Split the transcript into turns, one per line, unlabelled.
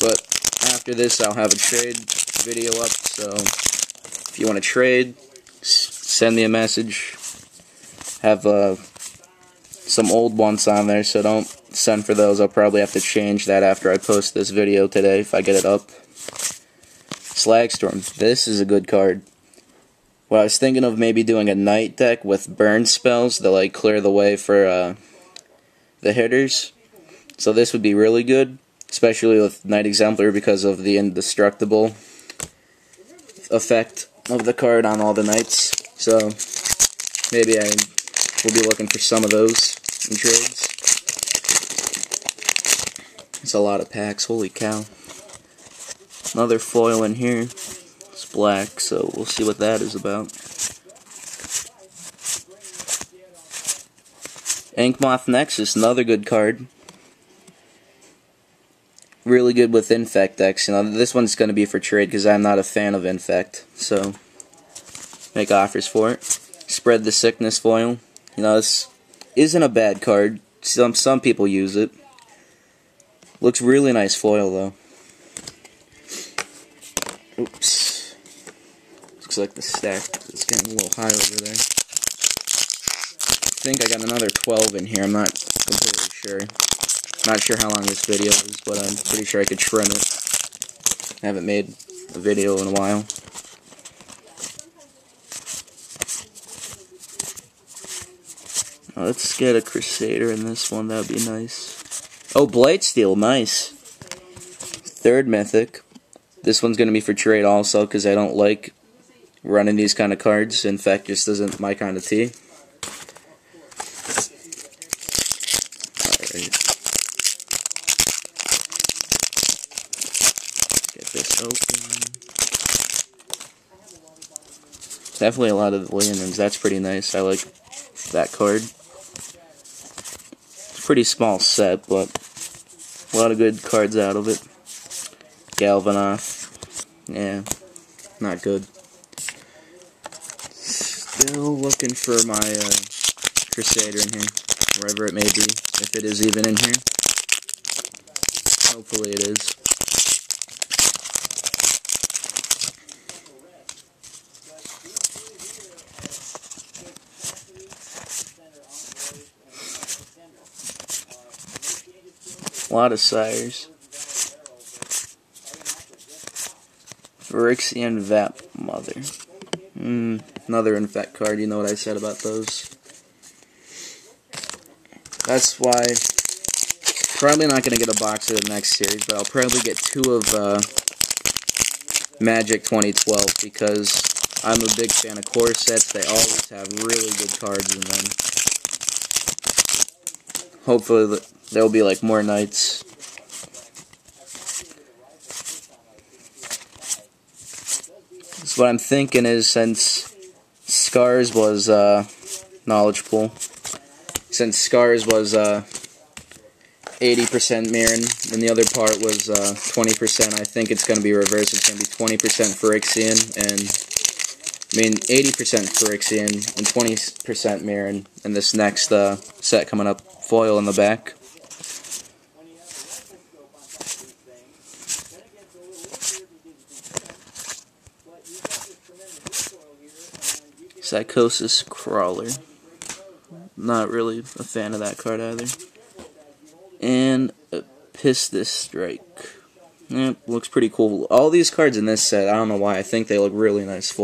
But after this, I'll have a trade video up, so if you want to trade, send me a message. Have uh, some old ones on there, so don't send for those. I'll probably have to change that after I post this video today if I get it up. Slagstorm. This is a good card. Well, I was thinking of maybe doing a knight deck with burn spells that like clear the way for uh, the hitters. So this would be really good, especially with Knight Exemplar because of the indestructible effect of the card on all the knights. So maybe I will be looking for some of those in trades. It's a lot of packs, holy cow. Another foil in here. It's black, so we'll see what that is about. Inkmoth Nexus, another good card. Really good with Infect decks. You know, this one's going to be for trade because I'm not a fan of Infect. So, make offers for it. Spread the Sickness foil. You know, this isn't a bad card. Some some people use it. Looks really nice foil though. Oops. Looks like the stack is getting a little high over there. I think I got another 12 in here. I'm not completely sure. Not sure how long this video is, but I'm pretty sure I could trim it. I haven't made a video in a while. Let's get a Crusader in this one. That would be nice. Oh, Blightsteel. Nice. Third Mythic. This one's going to be for trade also because I don't like running these kind of cards. Infect, just isn't my kind of tea. Alright. Get this open. Definitely a lot of Leonins. That's pretty nice. I like that card. It's a pretty small set, but a lot of good cards out of it. Galvanoth. Yeah, not good. Still looking for my uh, Crusader in here, wherever it may be, if it is even in here. Hopefully it is. A lot of sires. Phyrexian Vap Mother. Mm, another infect card, you know what I said about those. That's why probably not going to get a box of the next series, but I'll probably get two of uh, Magic 2012 because I'm a big fan of core sets. They always have really good cards in them. Hopefully there'll be like more knights So what I'm thinking is since Scars was uh, knowledge pool, since Scars was uh, 80% Mirran and the other part was uh, 20%, I think it's going to be reversed. It's going to be 20% Phyrexian and I mean 80% Phyrexian and 20% Mirran in this next uh, set coming up. Foil in the back. Psychosis Crawler. Not really a fan of that card either. And a Pistis Strike. Yeah, looks pretty cool. All these cards in this set, I don't know why, I think they look really nice for